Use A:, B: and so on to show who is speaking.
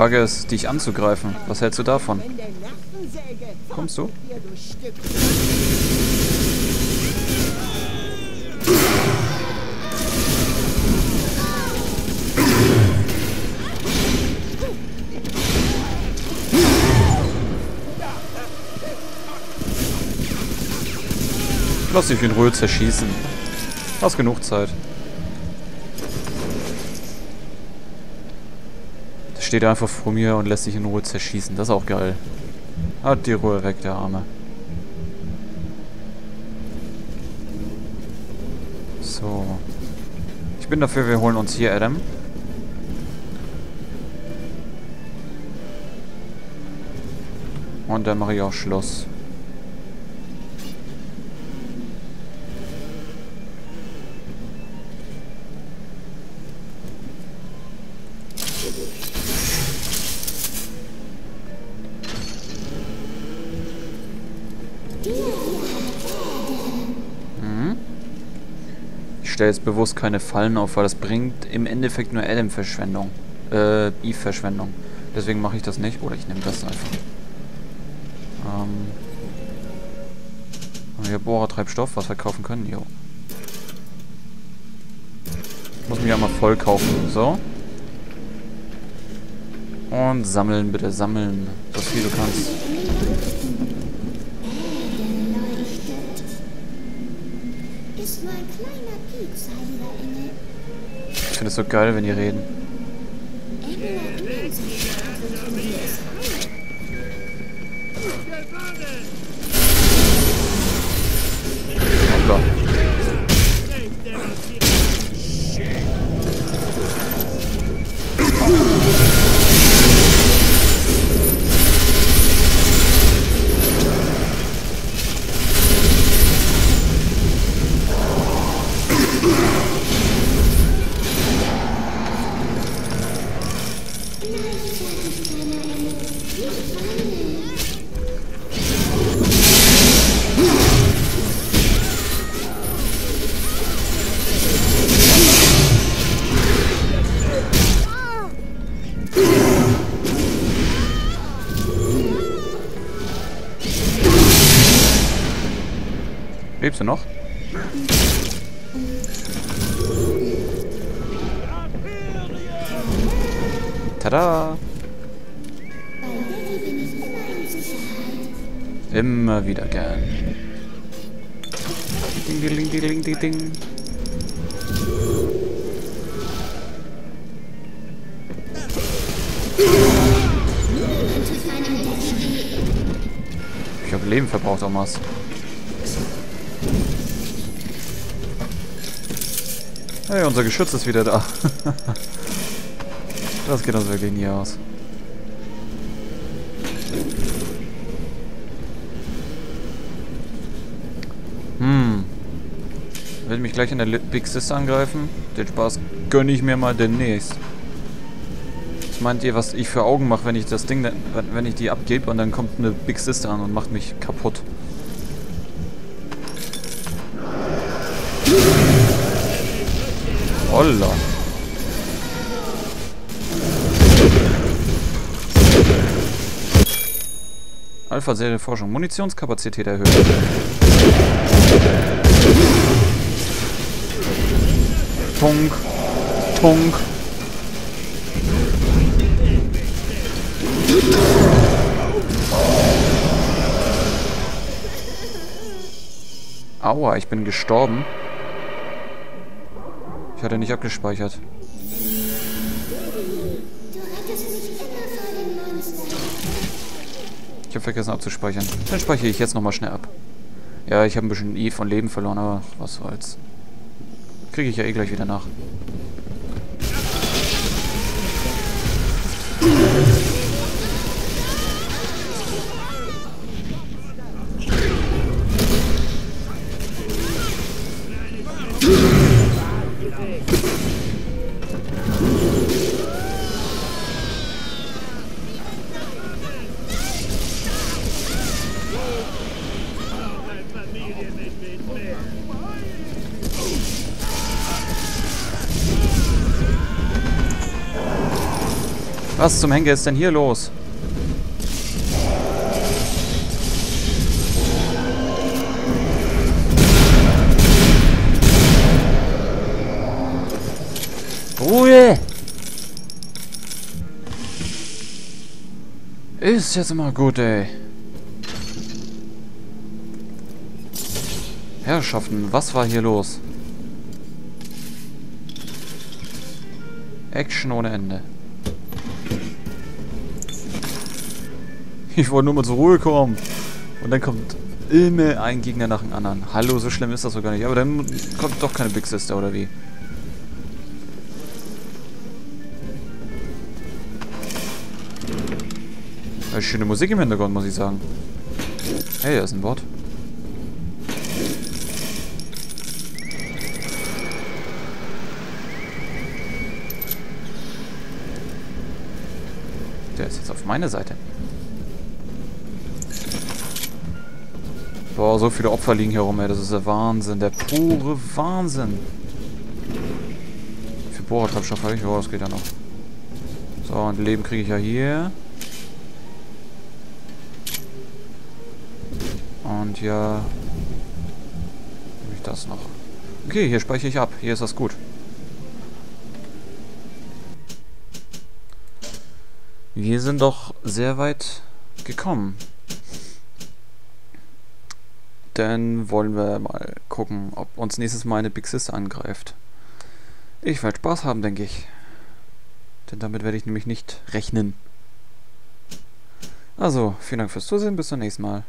A: Frage ist, dich anzugreifen. Was hältst du davon? Kommst du? Lass dich in Ruhe zerschießen. Hast genug Zeit. Steht einfach vor mir und lässt sich in Ruhe zerschießen. Das ist auch geil. Hat die Ruhe weg, der Arme. So. Ich bin dafür, wir holen uns hier Adam. Und dann mache ich auch Schluss. Stelle jetzt bewusst keine Fallen auf, weil das bringt im Endeffekt nur Adam-Verschwendung. Äh, Eve-Verschwendung. Deswegen mache ich das nicht. Oder ich nehme das einfach. Ähm. Haben wir Bohrertreibstoff, was wir kaufen können? Jo. Muss mich einmal voll kaufen. So. Und sammeln, bitte sammeln. So viel du kannst. Ich finde es so geil, wenn die reden. Hoppla. Lebst du noch? Tada! Immer wieder gern. Ding, ding, ding, ding, ding, ding. Ich habe Leben verbraucht, Thomas. Hey, unser Geschütz ist wieder da. das geht uns wirklich nie aus. Hm. Will mich gleich in der Big Sis angreifen? Den Spaß gönne ich mir mal demnächst. Was meint ihr, was ich für Augen mache, wenn ich das Ding, wenn ich die abgebe und dann kommt eine Big Sister an und macht mich kaputt? Holla. Alpha-Serie Forschung. Munitionskapazität erhöht. Tunk. Tunk. Aua, ich bin gestorben. Ich hatte nicht abgespeichert. Ich habe vergessen abzuspeichern. Dann speichere ich jetzt nochmal schnell ab. Ja, ich habe ein bisschen E von Leben verloren, aber was soll's. Kriege ich ja eh gleich wieder nach. Was zum Henker ist denn hier los? Ruhe! Ist jetzt mal gut, ey. Herrschaften, was war hier los? Action ohne Ende. Ich wollte nur mal zur Ruhe kommen. Und dann kommt immer ein Gegner nach dem anderen. Hallo, so schlimm ist das sogar nicht. Aber dann kommt doch keine Big Sister, oder wie? Schöne Musik im Hintergrund, muss ich sagen. Hey, da ist ein Bot. Jetzt auf meine Seite. Boah, so viele Opfer liegen hier rum, ey. Das ist der Wahnsinn. Der pure Wahnsinn. Wie viel Bohrertreibstoff habe ich? Oh, das geht ja noch. So, und Leben kriege ich ja hier. Und ja... Nehme ich das noch. Okay, hier speichere ich ab. Hier ist das gut. Wir sind doch sehr weit gekommen. Dann wollen wir mal gucken, ob uns nächstes Mal eine Big Sis angreift. Ich werde Spaß haben, denke ich. Denn damit werde ich nämlich nicht rechnen. Also, vielen Dank fürs Zusehen, bis zum nächsten Mal.